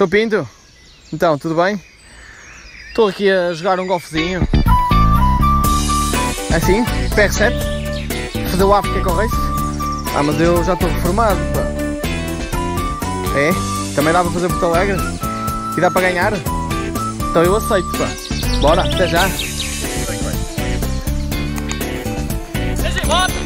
Sou Pinto? Então, tudo bem? Estou aqui a jogar um golfezinho. É assim, PR7. Fazer o África é com o Race. Ah, mas eu já estou reformado, pá. É? Também dá para fazer Porto Alegre? E dá para ganhar? Então eu aceito, pá. Bora, até já. Seja em moto!